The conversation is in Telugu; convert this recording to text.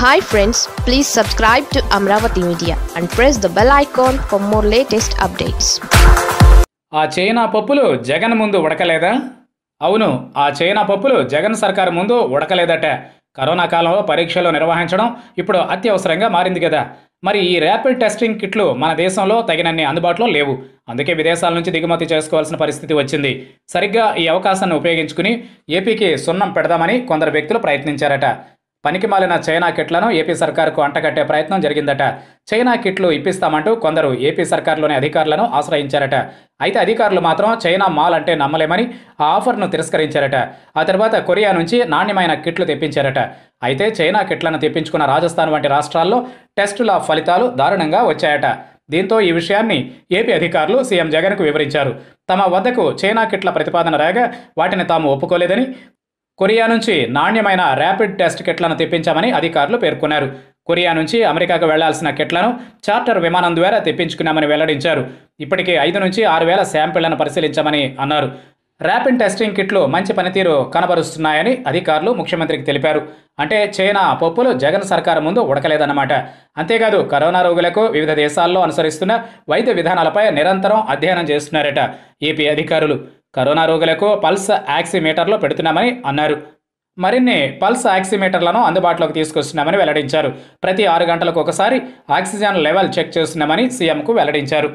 Hi friends please subscribe to Amaravati media and press the bell icon for more latest updates ఆ చైనా పప్పులు జగన్ ముందు ఉడకలేదా? అవును ఆ చైనా పప్పులు జగన్ సర్కారు ముందు ఉడకలేదట. కరోనా కాలంలో పరీక్షలు నిర్వహించడం ఇప్పుడు అత్యవసరంగా మారింది కదా. మరి ఈ ర్యాపిడ్ టెస్టింగ్ కిట్లు మన దేశంలో తగినన్ని అందుబాటులో లేవు. అందుకే విదేశాల నుంచి దిగుమతి చేసుకోవాల్సిన పరిస్థితి వచ్చింది. సరిగ్గా ఈ అవకాశాన్ని ఉపయోగించుకుని ఏపీకి సున్నం పెడదామని కొందరు వ్యక్తులు ప్రయత్నించారట. పనికి మాలిన చైనా కిట్లను ఏపీ సర్కార్కు అంటగట్టే ప్రయత్నం జరిగిందట. చైనా కిట్లు ఇప్పిస్తామంటూ కొందరు ఏపీ సర్కార్లోని అధికారులను ఆశ్రయించారట. అయితే అధికారులు మాత్రం చైనా మాల్ అంటే నమ్మలేమని ఆ ఆఫర్ను తిరస్కరించారట. ఆ తర్వాత కొరియా నుంచి నాణ్యమైన కిట్లు తెప్పించారట. అయితే చైనా కిట్లను తెప్పించుకున్న రాజస్థాన్ వంటి రాష్ట్రాల్లో టెస్టుల ఫలితాలు దారుణంగా వచ్చాయట. దీంతో ఈ విషయాన్ని ఏపీ అధికారులు సీఎం జగన్కు వివరించారు. తమ వద్దకు చైనా కిట్ల ప్రతిపాదన రాగా వాటిని తాము ఒప్పుకోలేదని కొరియా నుంచి నాణ్యమైన ర్యాపిడ్ టెస్ట్ కిట్లను తెప్పించామని అధికారులు పేర్కొన్నారు. కొరియా నుంచి అమెరికాకు వెళ్ళాల్సిన కిట్లను చార్టర్ విమానం ద్వారా తెప్పించుకున్నామని వెల్లడించారు. ఇప్పటికే ఐదు నుంచి ఆరు వేల శాంపిళ్ళను పరిశీలించామని అన్నారు. ర్యాపిడ్ టెస్టింగ్ కిట్లు మంచి పనితీరు కనబరుస్తున్నాయని అధికారులు ముఖ్యమంత్రికి తెలిపారు. అంటే చైనా పప్పులు జగన్ సర్కారు ముందు ఉడకలేదన్నమాట. అంతేకాదు కరోనా రోగులకు వివిధ దేశాల్లో అనుసరిస్తున్న వైద్య విధానాలపై నిరంతరం అధ్యయనం చేస్తున్నారట ఏపీ అధికారులు. కరోనా రోగులకు పల్స్ ఆక్సిమీటర్లు పెడుతున్నామని అన్నారు. మరిన్ని పల్స్ ఆక్సిమీటర్లను అందుబాటులోకి తీసుకొస్తున్నామని వెల్లడించారు. ప్రతి ఆరు గంటలకు ఒకసారి ఆక్సిజన్ లెవెల్ చెక్ చేస్తున్నామని సీఎంకు వెల్లడించారు.